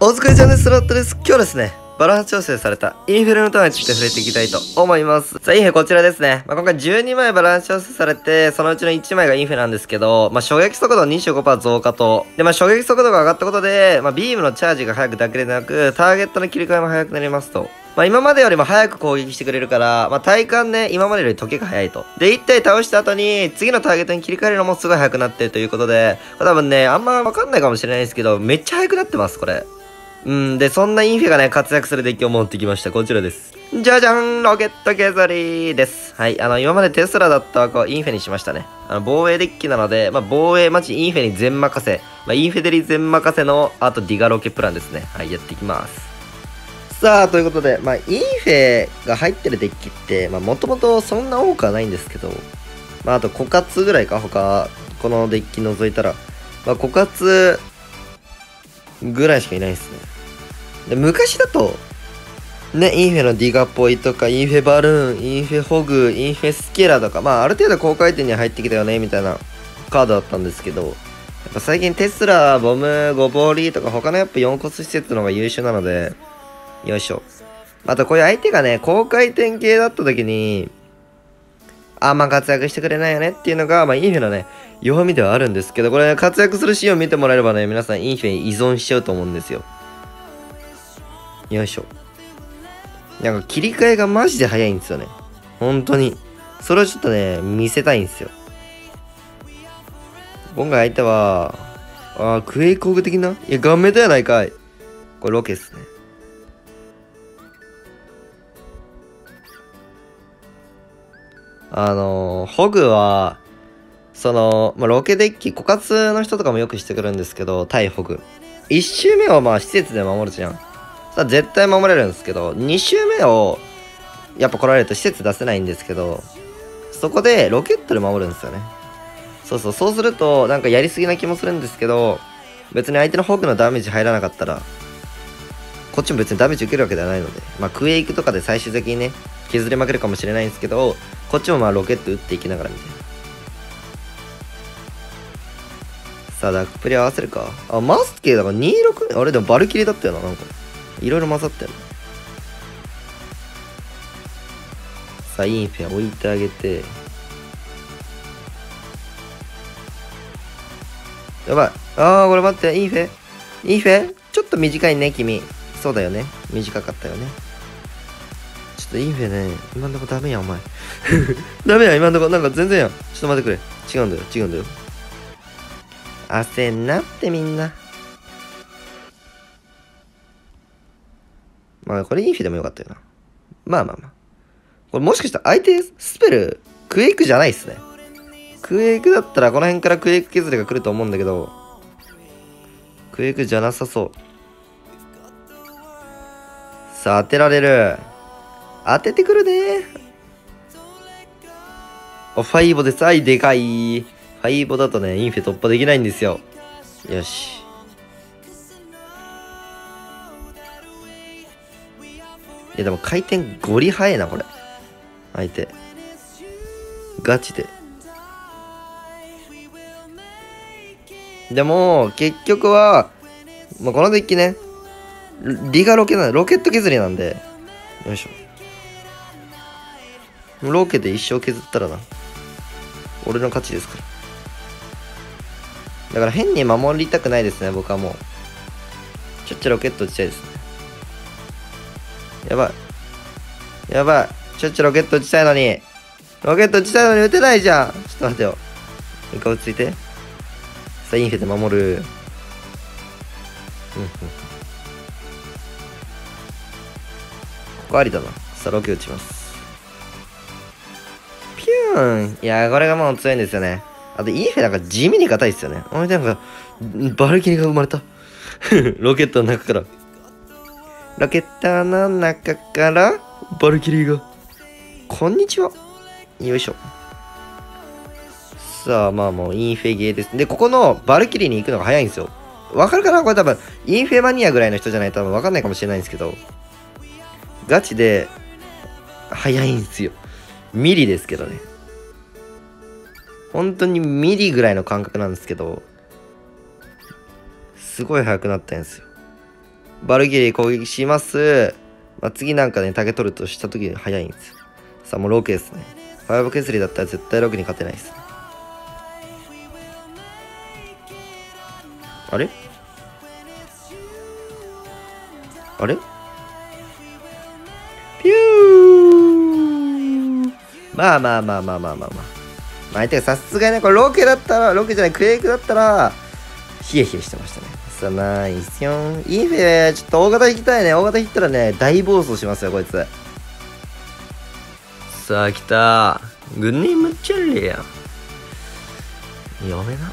お疲れちゃんです。スロットです。今日ですね、バランス調整されたインフレのターンについて触れていきたいと思います。さあ、インフレこちらですね。まあ、今回12枚バランス調整されて、そのうちの1枚がインフレなんですけど、まあ、衝撃速度25%増加と、で、まあ、衝撃速度が上がったことで、まあ、ビームのチャージが速くだけでなく、ターゲットの切り替えも速くなりますと。まあ、今までよりも早く攻撃してくれるから、まあ、体感ね、今までより時計が早いと。で、1体倒した後に、次のターゲットに切り替えるのもすごい早くなってるということで、多分ね、あんまわかんないかもしれないですけど、めっちゃ早くなってます、これ。うんで、そんなインフェがね、活躍するデッキを持ってきました。こちらです。じゃじゃんロケット削りです。はい。あの、今までテスラだった枠をインフェにしましたね。あの、防衛デッキなので、まあ、防衛、マジインフェに全任せ。まあ、インフェデリ全任せの、あとディガロケプランですね。はい、やっていきます。さあ、ということで、まあ、インフェが入ってるデッキって、まあ、もともとそんな多くはないんですけど、まあ、あと、枯渇ぐらいか、他、このデッキ除いたら、まあ、枯渇ぐらいしかいないですね。で昔だと、ね、インフェのディガポイとか、インフェバルーン、インフェホグ、インフェスケラとか、まあ、ある程度高回転に入ってきたよね、みたいなカードだったんですけど、やっぱ最近テスラ、ボム、ゴボリーとか他のやっぱ4骨施設の方が優秀なので、よいしょ。またこういう相手がね、高回転系だった時に、あんま活躍してくれないよねっていうのが、まあ、インフェのね、弱みではあるんですけど、これ活躍するシーンを見てもらえればね、皆さんインフェに依存しちゃうと思うんですよ。よいしょ。なんか切り替えがマジで早いんですよね。本当に。それをちょっとね、見せたいんですよ。今回相手は、ああクエイコグ的な？いや、ガンメタやないかい。これロケっすね。あの、ホグは、その、まあ、ロケデッキ、枯渇の人とかもよくしてくるんですけど、対ホグ。1周目はまあ施設で守るじゃん。さ絶対守れるんですけど、2周目を、やっぱ来られると施設出せないんですけど、そこでロケットで守るんですよね。そうそう、そうすると、なんかやりすぎな気もするんですけど、別に相手のホークのダメージ入らなかったら、こっちも別にダメージ受けるわけではないので、まあ、クエイクとかで最終的にね、削りまくるかもしれないんですけど、こっちもまあロケット打っていきながらみたいな。さあ、ダックプレイ合わせるか。あ、マスケだから26、あれでもバルキリーだったよな、なんか。いろいろ混ざってるさあインフェ置いてあげて。やばい。ああこれ待って。インフェインフェちょっと短いね君。そうだよね。短かったよね。ちょっとインフェね今んとこダメやお前 ダメや今んとこなんか全然やちょっと待ってくれ違うんだよ違うんだよ焦んなってみんなまあ、これインフィでもよかったよな。まあまあまあ。これもしかしたら相手スペル、クエイクじゃないっすね。クエイクだったらこの辺からクエイク削りが来ると思うんだけど、クエイクじゃなさそう。さあ、当てられる。当ててくるねお、ファイボです。はい、でかい。ファイボだとね、インフェ突破できないんですよ。よし。いや、でも回転ゴリ早いな、これ。相手。ガチで。でも、結局は、まあ、このデッキね、リガロケな、ロケット削りなんで、よいしょ。ロケで一生削ったらな。俺の勝ちですから。だから変に守りたくないですね、僕はもう。ちょっちょロケット打ちたいです。やばい。やばい。ちょっちょロケット打ちたいのに。ロケット打ちたいのに撃てないじゃん。ちょっと待ってよ。一回落ち着いて。さあ、インフェで守る。うんうん。ここありだな。さあ、ロケ打ちます。ピューンいやこれがもう強いんですよね。あと、インフェなんか地味に硬いですよね。おい、なんか、バルキリが生まれた。ロケットの中から。ロケットの中からバルキリーが。こんにちは。よいしょ。さあ、まあもうインフェゲーです。で、ここのバルキリーに行くのが早いんですよ。わかるかな？これ多分、インフェマニアぐらいの人じゃないと多分わかんないかもしれないんですけど、ガチで、早いんですよ。ミリですけどね。本当にミリぐらいの感覚なんですけど、すごい速くなったんですよ。バルギリー攻撃します。まあ、次なんかね、タゲ取るとした時に早いんですよ。さあ、もうロケですね。ファイブケスリーだったら絶対ロケに勝てないですね。あれ？あれ？ピューまあまあまあまあまあまあまあ。まあ、相手がさすがにね、これロケだったら、ロケじゃない、クエイクだったら、ヒエヒエしてましたね。さあ、ナイスヨン。インフェ、ちょっと大型行きたいね。大型行ったらね、大暴走しますよ、こいつ。さあ、来た。グニムチェリア。読めな。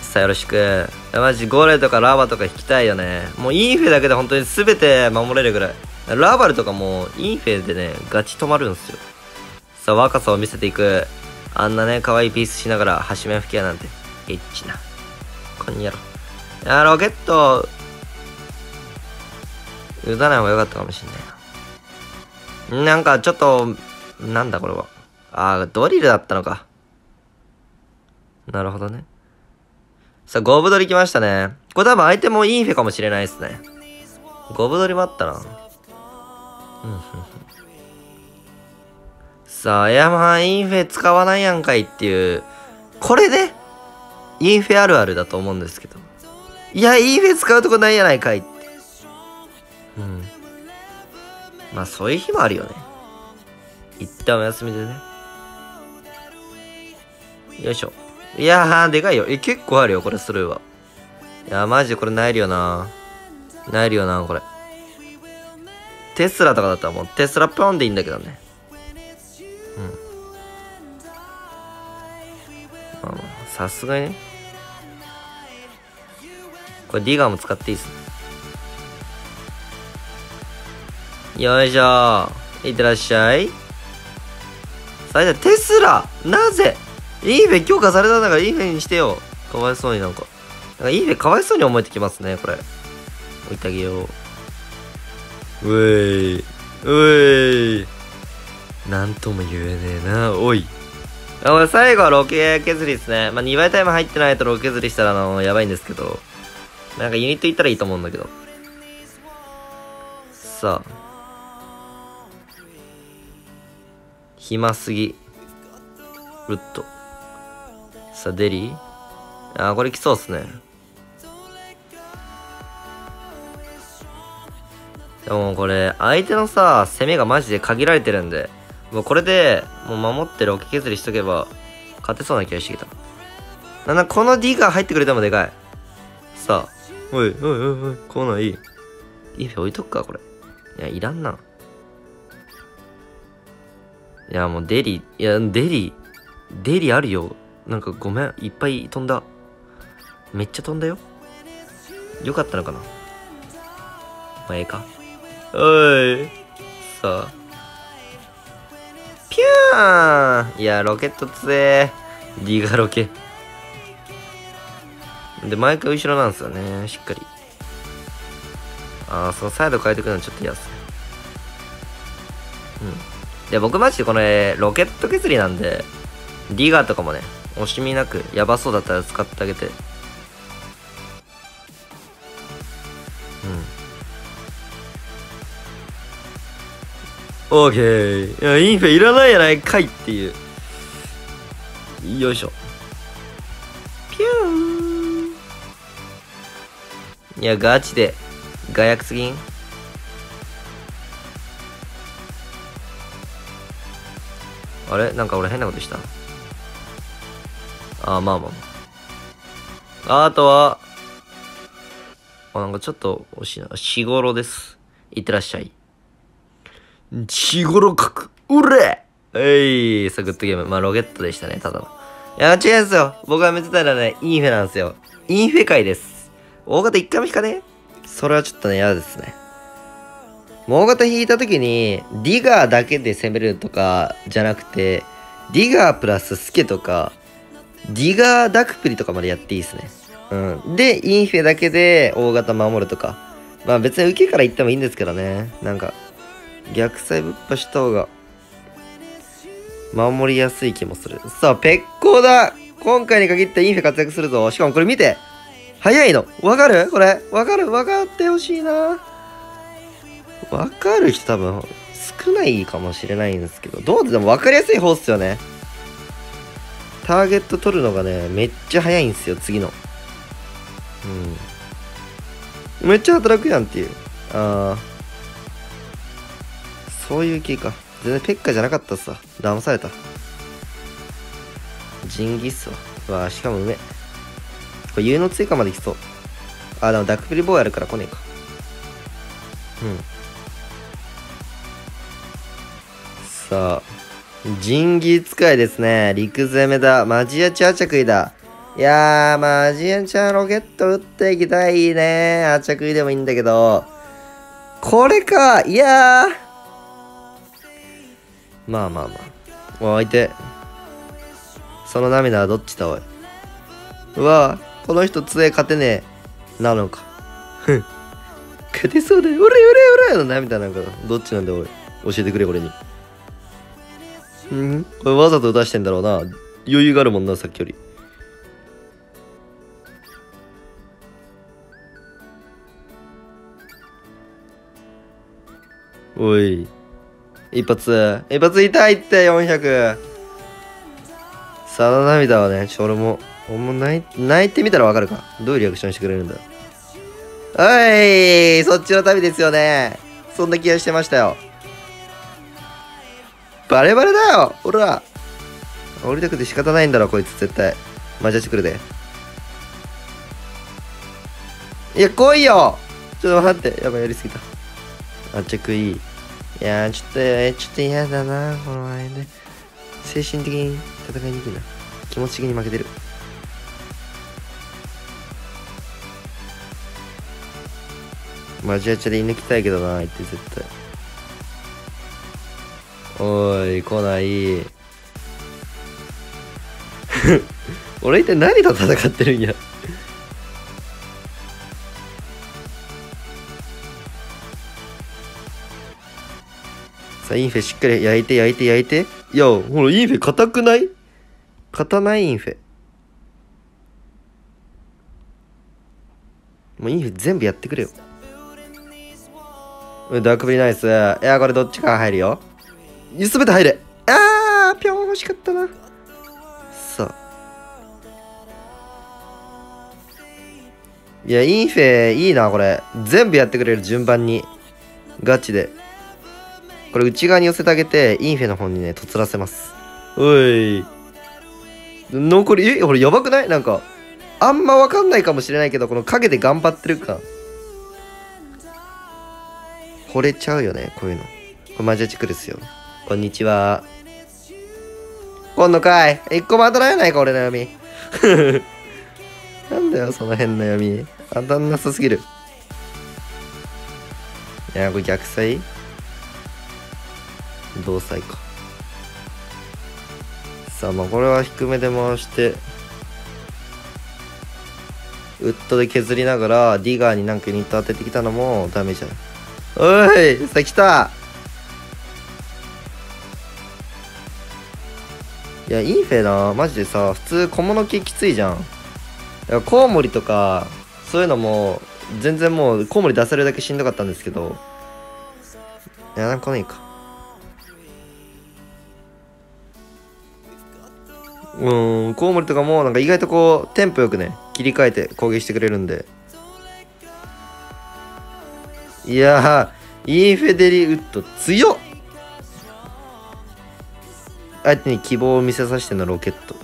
さあ、よろしく。マジ、ゴレとかラバとか引きたいよね。もうインフェだけで本当に全て守れるぐらい。ラバルとかもインフェでね、ガチ止まるんすよ。さあ、若さを見せていく。あんなね、可愛いピースしながら、端目吹き矢なんて、エッチな。こんにゃろ。いや、ロケット、打たない方が良かったかもしんないな。んか、ちょっと、なんだこれは。あー、ドリルだったのか。なるほどね。さあ、ゴブドリ来ましたね。これ多分相手もインフェかもしれないですね。ゴブドリもあったな。うん、ふんふん。さあ、やまあ、インフェ使わないやんかいっていう。これで、インフェあるあるだと思うんですけど。いや、インフェ使うとこないやないかいって。うん。まあ、そういう日もあるよね。一旦お休みでね。よいしょ。いやー、でかいよ。え、結構あるよ、これスルーは。いや、マジでこれなえるよな。なえるよな、これ。テスラとかだったらもうテスラポンでいいんだけどね。まあまあ、さすがにね。これディガーも使っていいっすね。よいしょいってらっしゃい。さあ、じゃあテスラなぜ？インフェ強化されたんだからインフェにしてよ。かわいそうになんか。なんかインフェかわいそうに思えてきますね、これ。置いてあげよう。うえい。うえい。なんとも言えねえな、おい。あ、これ最後はロケ削りですね。まあ、2倍タイム入ってないとロケ削りしたら、あの、やばいんですけど。なんかユニットいったらいいと思うんだけど。さあ。暇すぎ。ウッド。さあ、デリーあー、これ来そうっすね。でもこれ、相手のさ、攻めがマジで限られてるんで、もうこれで、もう守ってロケ削りしとけば、勝てそうな気がしてきた。なんだ、この D が入ってくれてもでかい。さあ。おい、おい、おい、おい、こうなんいい。インフェ置いとくか、これ。いや、いらんな。いや、もうデリ、いや、デリ、デリあるよ。なんかごめん、いっぱい飛んだ。めっちゃ飛んだよ。よかったのかなまあ、ええか。おい。さあ。ピューンいや、ロケット強え。ディガロケ。で、毎回後ろなんですよね。しっかり。ああ、そのサイド変えてくるのちょっと嫌っすね。うん。で、僕マジでこれ、ロケット削りなんで、ディガーとかもね、惜しみなく、やばそうだったら使ってあげて。うん。オーケー。いや、インフェいらないやないかいっていう。よいしょ。ピュー。いや、ガチで、ガヤクすぎん？あれ？なんか俺変なことした？あ、まあまあまあ。あとは、あ、なんかちょっと惜しいな。しごろです。いってらっしゃい。しごろかくうれえい、さあ、グッドゲーム。まあ、ロケットでしたね、ただの。いや、違うんですよ。僕が見てたらね、インフェなんですよ。インフェ界です。大型一回も引かね？それはちょっとね、嫌ですね。もう大型引いた時に、ディガーだけで攻めるとか、じゃなくて、ディガープラススケとか、ディガーダクプリとかまでやっていいですね。うん。で、インフェだけで大型守るとか。まあ別に受けから行ってもいいんですけどね。なんか、逆サイぶっぱした方が、守りやすい気もする。さあ、ペッカだ今回に限ってインフェ活躍するぞ。しかもこれ見て早いのわかる？これ？わかる？わかってほしいなわかる人多分少ないかもしれないんですけど、どうでも分かりやすい方っすよね。ターゲット取るのがね、めっちゃ早いんですよ、次の。うん。めっちゃ働くやんっていう。ああ。そういう系か。全然ペッカじゃなかったっすわ。騙された。ジンギスわ。わ、しかもうめ。これ、有能追加まで来そう。あ、でもダックプリボーイあるから来ねえか。うん。さあ、ジンギ使いですね。陸攻めだ。マジアチアチャクイだ。いやー、マジアチャロケット撃っていきたいね。アチャクイでもいいんだけど。これか。いやー。まあまあまあ。お、相手。その涙はどっちだおい？うわこの人杖勝てねえ。なのか。ふん。勝てそうだよ。おれおれおれの涙なんか、どっちなんだおい？教えてくれ、これに。うん？これわざと出してんだろうな。余裕があるもんな、さっきより。おい。一発。一発痛いって400。さあの涙はね、ちょ、俺も、俺も泣いてみたらわかるか。どういうリアクションしてくれるんだ。おいそっちの旅ですよね。そんな気がしてましたよ。バレバレだよほら降りたくて仕方ないんだろこいつ絶対マジャチくるでいや来いよちょっと待ってやばいやりすぎたあっちゃくいいいやちょっとちょっと嫌だなこの前で精神的に戦いにくいな。気持ち的に負けてる。マジアチャで射抜きたいけどな相手絶対。おい、来ない。俺一体何と戦ってるんや？さ、インフェしっかり焼いて焼いて焼いて。いや、ほら、インフェ硬くない？硬ないインフェ。もうインフェ全部やってくれよ。ダークブリナイス。いや、これどっちか入るよ。すべて入れあーぴょん欲しかったなさあいやインフェいいなこれ全部やってくれる順番にガチでこれ内側に寄せてあげてインフェの方にねとつらせますおい残りえこれやばくない？なんかあんまわかんないかもしれないけどこの影で頑張ってるか惚れちゃうよねこういうのこれマジアチクですよこんにちは。今度かい。一個も当たらないか、俺の読み。なんだよ、その変な読み。当たんなさすぎる。いや、これ逆サイ？同彩か。さあ、まあこれは低めで回して、ウッドで削りながら、ディガーになんかユニット当ててきたのもダメじゃん。おいさあ来たいや、インフェな、マジでさ、普通小物系きついじゃん。だからコウモリとか、そういうのも、全然もう、コウモリ出せるだけしんどかったんですけど、いや、なんかないか。うん、コウモリとかも、なんか意外とこう、テンポよくね、切り替えて攻撃してくれるんで。いや、インフェデリウッド強っ相手に希望を見せさせてのロケット。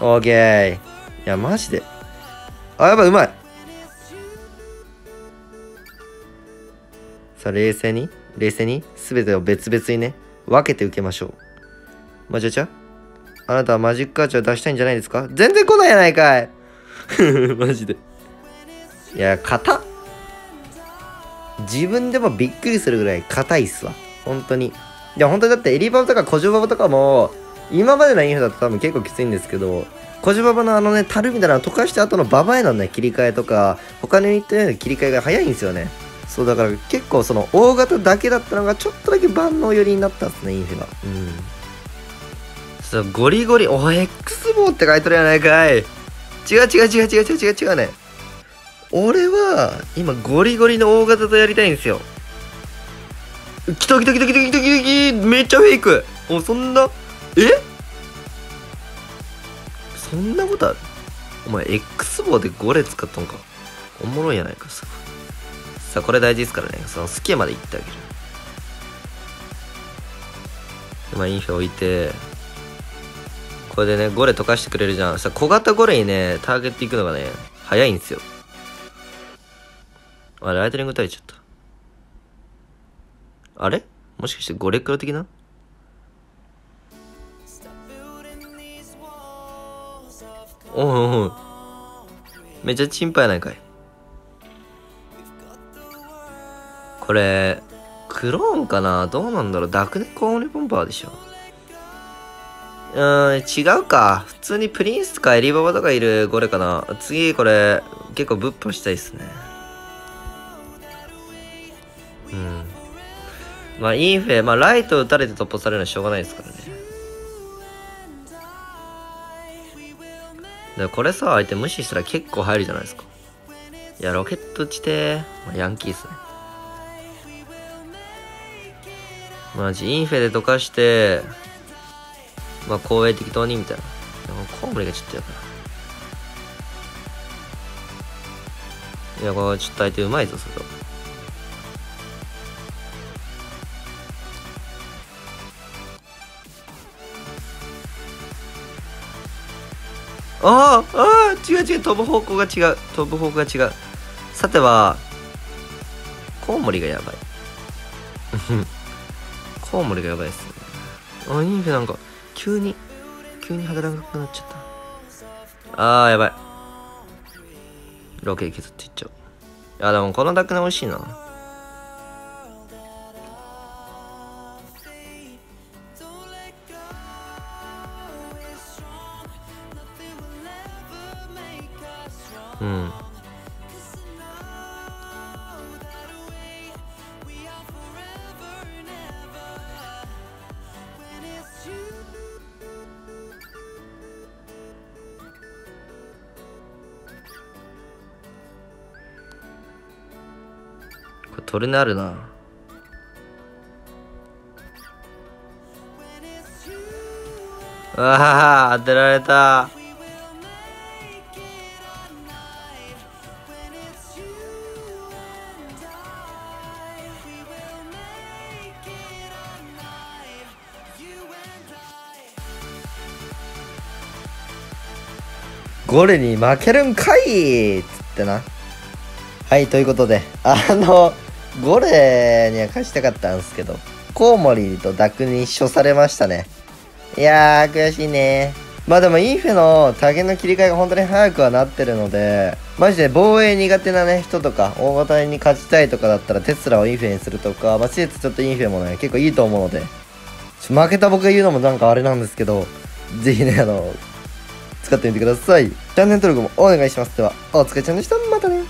オーケー。いや、マジで。あ、やばい、うまい。さあ、冷静に、冷静に、すべてを別々にね、分けて受けましょう。マジちゃあなたはマジックアーチを出したいんじゃないですか？全然来ないやないかい マジで。いや、硬自分でもびっくりするぐらい硬いっすわ。本当に。いや、本当にだってエリババとかコジョババとかも、今までのインフだと多分結構きついんですけど、コジョババのあのね、樽みたいなの溶かした後のババへのね、切り替えとか、他のユニットへの切り替えが早いんですよね。そう、だから結構その大型だけだったのがちょっとだけ万能寄りになったんですね、インフが。うん。そう、ゴリゴリ、お、X 棒って書いてるやないかい。違う違う違う違う違う違う違うね。俺は、今ゴリゴリの大型とやりたいんですよ。来た来た来た来た来た来ためっちゃフェイク。お、そんな、え？そんなことある？お前 X 棒で5列使ったんか？おもろいやないかささあこれ大事ですからね。そのスキまで行ってあげる。今インフェ置いて。これでねゴレ溶かしてくれるじゃん。さ小型ゴレにねターゲット行くのがね早いんですよ。あれライトニング打たれちゃった。あれ？もしかしてゴレクロ的な？おうおうめっちゃ心配やないかい。これクローンかな？どうなんだろう？ダクネコーンリポンパーでしょ。うん、違うか。普通にプリンスとかエリババとかいるゴレかな。次、これ、結構ぶっ破したいっすね。うん。まあ、インフェ、まあ、ライト打たれて突破されるのはしょうがないですからね。でこれさ、相手無視したら結構入るじゃないですか。いや、ロケット打ちてまあ、ヤンキーっすね。マジ、インフェで溶かして、まあ、公営適当にみたいな。でも、コウモリがちょっとやから。いや、これちょっと相手うまいぞ、それは。ああああ違う違う飛ぶ方向が違う飛ぶ方向が違うさてはコウモリがやばい コウモリがやばいっすねあインフェなんか急に急に肌長くなっちゃった。あーやばい。ロケ削って言っちゃう。いやでもこのダクナ美味しいな。これトルネあるなああ当てられたゴレに負けるんかいっつってな。はい、ということで、あの、ゴレには勝ちたかったんですけど、コウモリとダクに一緒されましたね。いやー、悔しいね。まあでもインフェのタゲの切り替えが本当に早くはなってるので、マジで防衛苦手なね、人とか、大型に勝ちたいとかだったらテスラをインフェにするとか、まあ施設ちょっとインフェもね、結構いいと思うので、負けた僕が言うのもなんかあれなんですけど、ぜひね、あの、使ってみてください。チャンネル登録もお願いします。では、お疲れちゃんでした。またね